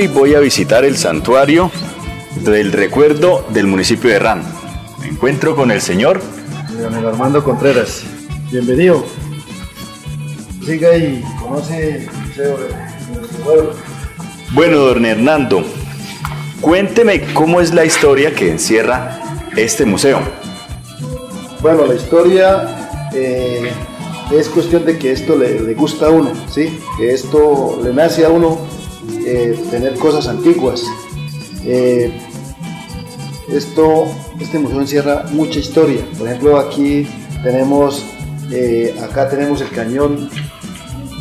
Hoy voy a visitar el santuario del recuerdo del municipio de Ram. Me encuentro con el señor Don Armando Contreras. Bienvenido. Siga y conoce el museo de nuestro pueblo. Bueno, don Hernando, cuénteme cómo es la historia que encierra este museo. Bueno, la historia eh, es cuestión de que esto le, le gusta a uno, ¿sí? Que esto le nace a uno eh, tener cosas antiguas. Eh, esto, este museo encierra mucha historia. Por ejemplo, aquí tenemos, eh, acá tenemos el cañón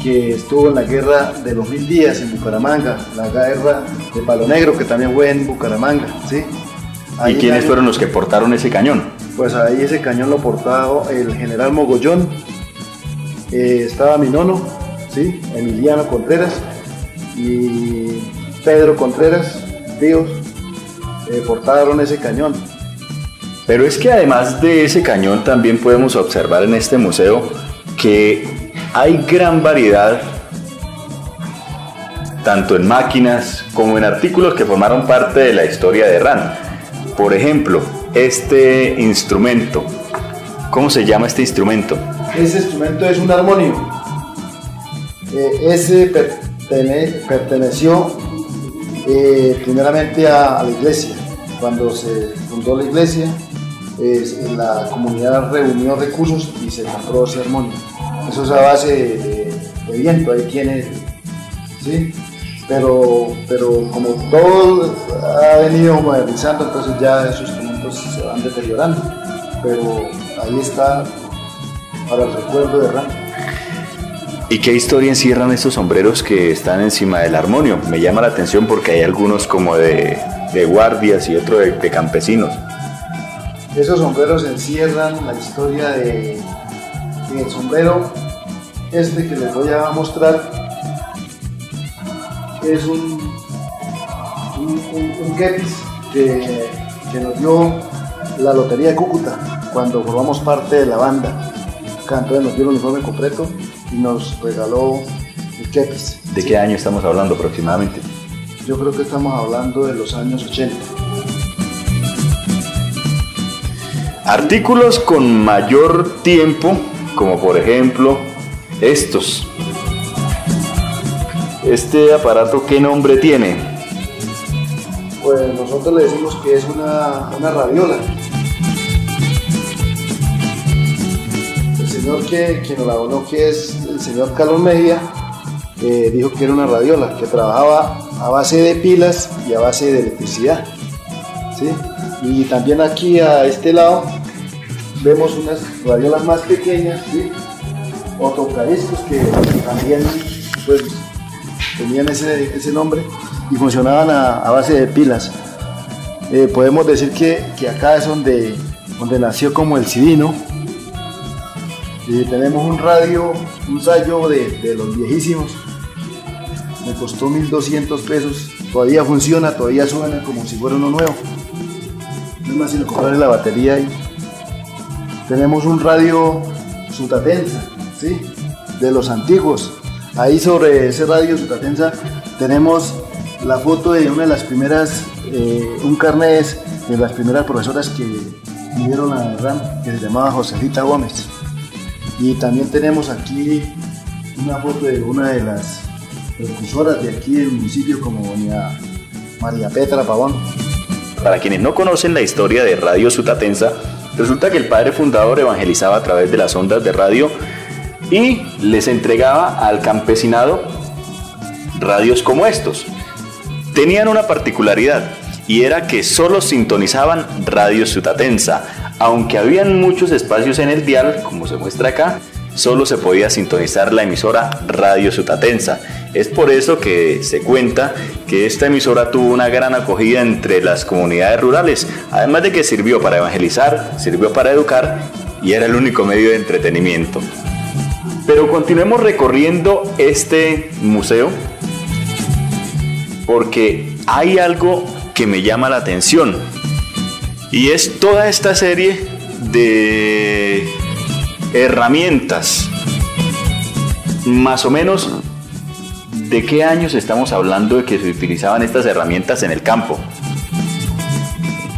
que estuvo en la guerra de los mil días en Bucaramanga, la guerra de Palo Negro que también fue en Bucaramanga, ¿sí? ¿Y quiénes fueron los que portaron ese cañón? Pues ahí ese cañón lo portaba el general Mogollón, eh, estaba mi nono, ¿sí? Emiliano Contreras y Pedro Contreras, tíos, eh, portaron ese cañón. Pero es que además de ese cañón también podemos observar en este museo que hay gran variedad tanto en máquinas como en artículos que formaron parte de la historia de RAN. Por ejemplo, este instrumento. ¿Cómo se llama este instrumento? Ese instrumento es un armonio. Eh, ese perteneció eh, primeramente a, la iglesia. Cuando se fundó la iglesia, es- la comunidad reunió recursos y se compró ese armonio. Eso es a base de, viento, ahí tiene, ¿sí? Pero, pero como todo ha venido modernizando, entonces ya esos instrumentos se van deteriorando. Pero ahí está para el recuerdo de Ram. ¿Y qué historia encierran estos sombreros que están encima del armonio? Me llama la atención porque hay algunos como de, guardias y otro de, campesinos. Esos sombreros encierran la historia de, del sombrero este que les voy a mostrar. Es un, un, kepis que, que nos dio la Lotería de Cúcuta cuando formamos parte de la banda. Acá entonces nos dio el uniforme completo y nos regaló el kepis. ¿De qué año estamos hablando aproximadamente? Yo creo que estamos hablando de los años 80. Artículos con mayor tiempo, como por ejemplo estos. Este aparato, ¿qué nombre tiene? Pues nosotros le decimos que es una, una radiola. El señor que, que nos la donó, que es el señor Carlos Mejía, eh, dijo que era una radiola, que trabajaba a base de pilas y a base de electricidad. ¿sí? Y también aquí a este lado vemos unas radiolas más pequeñas, ¿sí? o tocadiscos que también pues, tenían ese, ese nombre y funcionaban a, a base de pilas. Eh, podemos decir que, que acá es donde, donde nació como el CD. Tenemos un radio, un sallo de, de los viejísimos. Me costó 1200 pesos. Todavía funciona, todavía suena como si fuera uno nuevo. No es más sino comprarle la batería y tenemos un radio Sutatensa, ¿sí? De los antiguos. Ahí sobre ese radio Sutatensa tenemos la foto de una de las primeras, eh, un carnet de las primeras profesoras que vinieron a RAM, que se llamaba Josefita Gómez. Y también tenemos aquí una foto de una de las profesoras de aquí del municipio, como doña María Petra Pavón. Para quienes no conocen la historia de Radio Sutatensa, resulta que el padre fundador evangelizaba a través de las ondas de radio y les entregaba al campesinado radios como estos. Tenían una particularidad y era que solo sintonizaban Radio Sutatensa, aunque habían muchos espacios en el dial, como se muestra acá, solo se podía sintonizar la emisora Radio Sutatensa. Es por eso que se cuenta que esta emisora tuvo una gran acogida entre las comunidades rurales, además de que sirvió para evangelizar, sirvió para educar y era el único medio de entretenimiento. Pero continuemos recorriendo este museo porque hay algo que me llama la atención y es toda esta serie de herramientas más o menos ¿de qué años estamos hablando de que se utilizaban estas herramientas en el campo?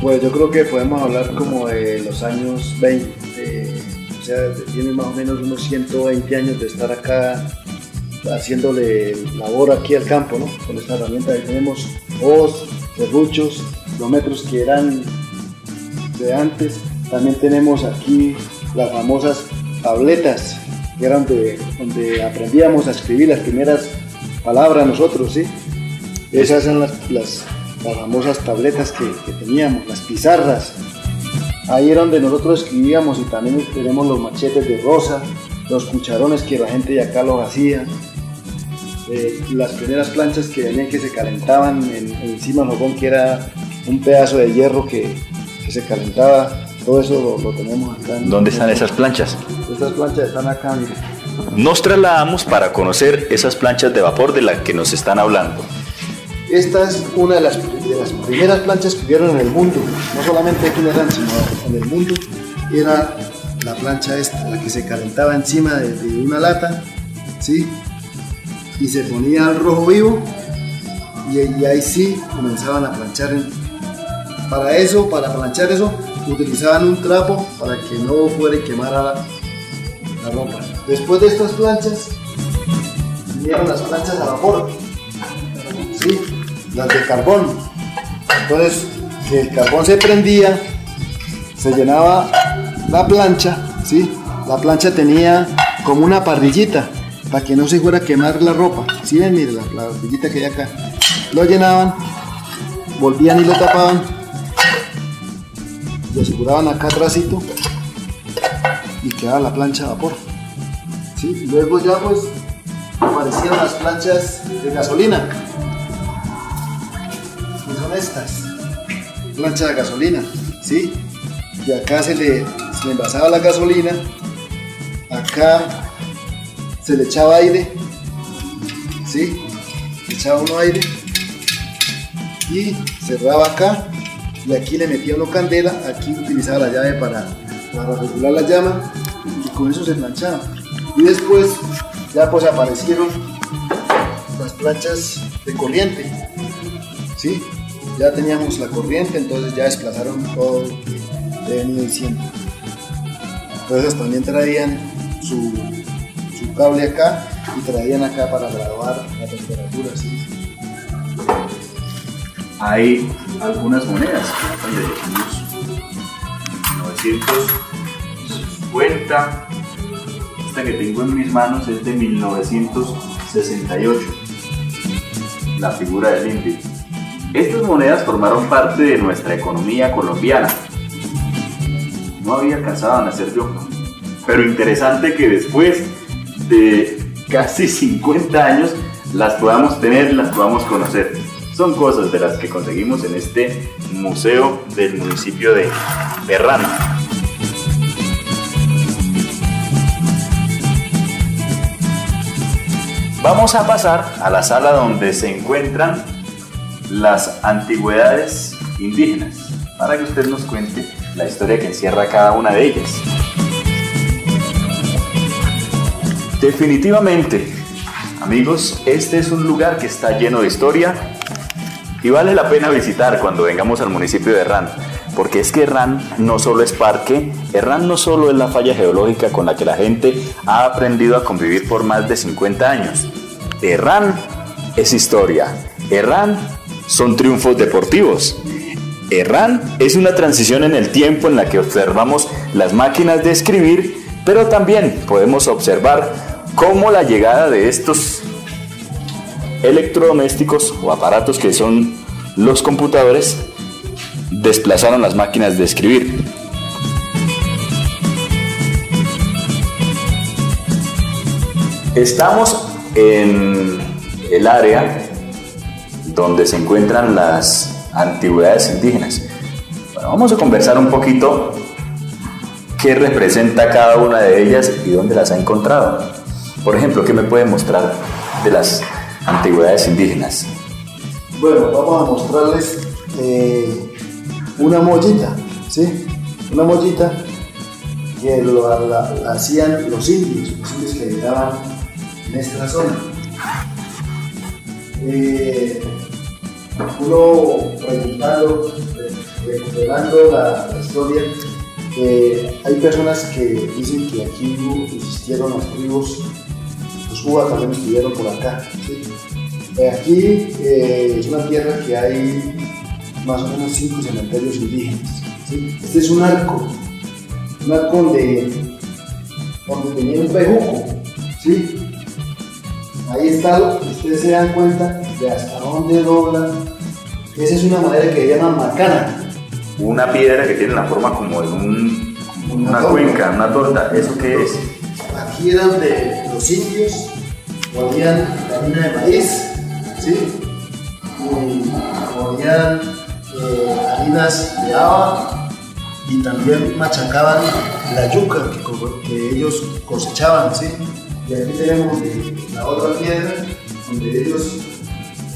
Pues yo creo que podemos hablar como de los años 20, o sea, tiene más o menos unos 120 años de estar acá haciéndole labor aquí al campo, ¿no? Con esta herramienta que tenemos hoz, serruchos, kilómetros que eran de antes. También tenemos aquí las famosas tabletas, que eran de, donde aprendíamos a escribir las primeras palabras nosotros, ¿sí? Esas son las, las, famosas tabletas que, que, teníamos, las pizarras. Ahí era donde nosotros escribíamos y también tenemos los machetes de rosa, los cucharones que la gente de acá los hacía, eh, las primeras planchas que venían que se calentaban encima del fogón, que era un pedazo de hierro que, que se calentaba, todo eso lo, tenemos acá. ¿Dónde están esas planchas? Estas planchas están acá, mire. Nos trasladamos para conocer esas planchas de vapor de las que nos están hablando. Esta es una de las, de las primeras planchas que hubieron en el mundo, no solamente aquí en Irán, sino en el mundo. Era la plancha esta, la que se calentaba encima de, de una lata, ¿sí? Y se ponía al rojo vivo y, ahí sí comenzaban a planchar. Para eso, para planchar eso, utilizaban un trapo para que no fuera y la, ropa. Después de estas planchas, vinieron las planchas a vapor, ¿sí? las de carbón. Entonces, el carbón se prendía, se llenaba la plancha. La plancha tenía como una parrillita para que no se fuera a quemar la ropa. Si ven, mire la, la que hay acá. Lo llenaban, volvían y lo tapaban, y aseguraban acá atrásito y quedaba la plancha a vapor. ¿Sí? Luego ya pues aparecían las planchas de gasolina. Que son estas. Plancha de gasolina. ¿Sí? Y acá se le, se le envasaba la gasolina. Acá se le echaba aire, ¿sí? Echaba uno aire y cerraba acá y aquí le metía uno candela, aquí utilizaba la llave para, para regular la llama y con eso se planchaba. Y después ya pues aparecieron las planchas de corriente, ¿sí? Ya teníamos la corriente, entonces ya desplazaron todo lo que venía diciendo. Entonces también traían su cable acá y traían acá para grabar la temperatura. Hay algunas monedas de los 950. Esta que tengo en mis manos es de 1968. La figura del indio. Estas monedas formaron parte de nuestra economía colombiana. No había alcanzado a nacer yo. Pero interesante que después de casi 50 años las podamos tener, las podamos conocer. Son cosas de las que conseguimos en este museo del municipio de Ferrán. Vamos a pasar a la sala donde se encuentran las antigüedades indígenas, para que usted nos cuente la historia que encierra cada una de ellas. Definitivamente, amigos, este es un lugar que está lleno de historia y vale la pena visitar cuando vengamos al municipio de Herrán, porque es que Herrán no solo es parque, Herrán no solo es la falla geológica con la que la gente ha aprendido a convivir por más de 50 años. Herrán es historia, Herrán son triunfos deportivos. Herrán es una transición en el tiempo en la que observamos las máquinas de escribir, pero también podemos observar cómo la llegada de estos electrodomésticos o aparatos que son los computadores desplazaron las máquinas de escribir. Estamos en el área donde se encuentran las antigüedades indígenas. vamos a conversar un poquito qué representa cada una de ellas y dónde las ha encontrado. Por ejemplo, ¿qué me puede mostrar de las antigüedades indígenas? Bueno, vamos a mostrarles eh, una mollita, ¿sí? Una mollita que la, hacían los indios, los indios que llegaban en esta zona. eh, uno preguntando, recuperando la, historia, hay personas que dicen que aquí existieron las tribus, también estuvieron por acá. Eh, aquí eh, es una tierra que hay más o menos cinco cementerios indígenas. Este es un arco, un arco donde, donde tenía un pejuco. ¿sí? Ahí está, ustedes se dan cuenta de hasta dónde dobla. Esa es una madera que llaman macana. Una piedra que tiene la forma como de un, una, cuenca, una torta. ¿Eso qué es? Aquí era donde los indios movían la harina de maíz, ¿sí? Y eh, harinas de haba y también machacaban la yuca que, ellos cosechaban, ¿sí? Y aquí tenemos la otra piedra donde ellos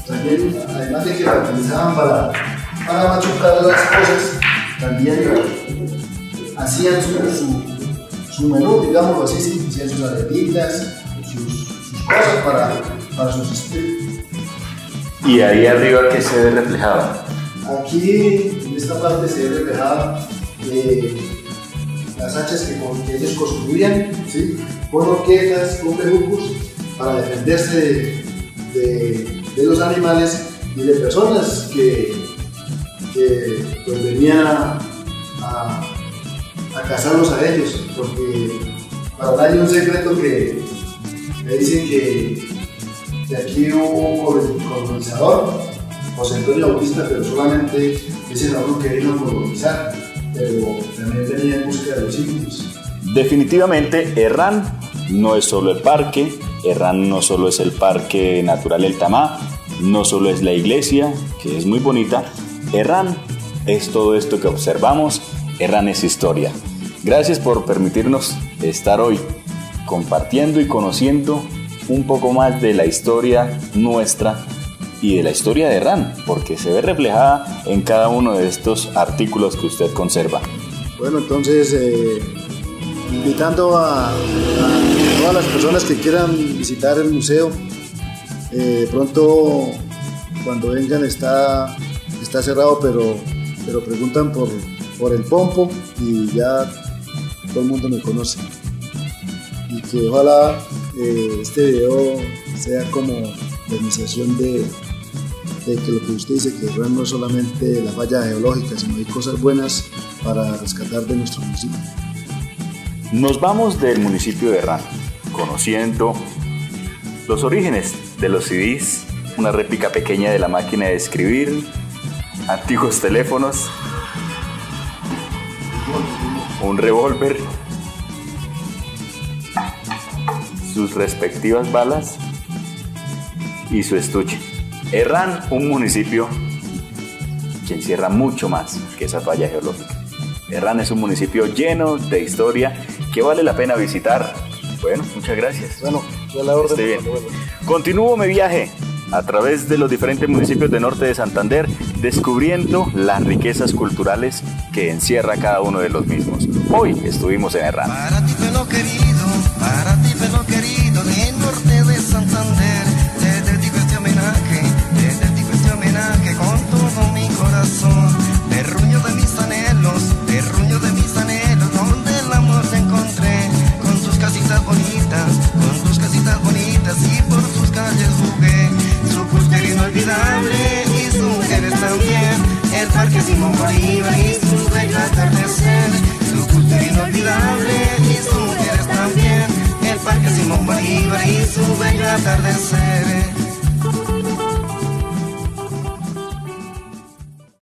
también, además de que la utilizaban para, para machucar las cosas, también hacían su, menú, digamos así, hacían sus aretitas, sus, cosas para, para subsistir. ¿Y ahí arriba qué se ve reflejado? Aquí, en esta parte, se ve reflejado eh, las hachas que, que ellos construían, ¿sí? con orquestas, con bejucos, para defenderse de, de, los animales y de personas que, que pues, venían a, a, cazarlos a ellos, porque para nadie un secreto que me dicen que, que aquí hubo un colonizador, José Antonio Bautista, pero solamente ese labor que vino a colonizar, pero también venía en busca de los indios. Definitivamente, Herrán no es solo el parque, Herrán no solo es el Parque Natural El Tamá, no solo es la iglesia, que es muy bonita, Herrán es todo esto que observamos, Herrán es historia. Gracias por permitirnos estar hoy compartiendo y conociendo un poco más de la historia nuestra y de la historia de Herrán, porque se ve reflejada en cada uno de estos artículos que usted conserva. Bueno, entonces eh, invitando a, todas las personas que quieran visitar el museo. Eh, pronto, cuando vengan, está, está cerrado, pero, pero preguntan por, por el pompo y ya todo el mundo me conoce. Y que ojalá eh, este video sea como la iniciación de, que lo que usted dice, que no es solamente la falla geológica, sino hay cosas buenas para rescatar de nuestro municipio. Nos vamos del municipio de Herrán, conociendo los orígenes de los CDs, una réplica pequeña de la máquina de escribir, antiguos teléfonos, un revólver, sus respectivas balas y su estuche. Herrán, un municipio que encierra mucho más que esa falla geológica. Herrán es un municipio lleno de historia que vale la pena visitar. Bueno, muchas gracias. Bueno, ya la orden. bien. Continúo mi viaje a través de los diferentes municipios de norte de Santander, descubriendo las riquezas culturales que encierra cada uno de los mismos. Hoy estuvimos en Herrán.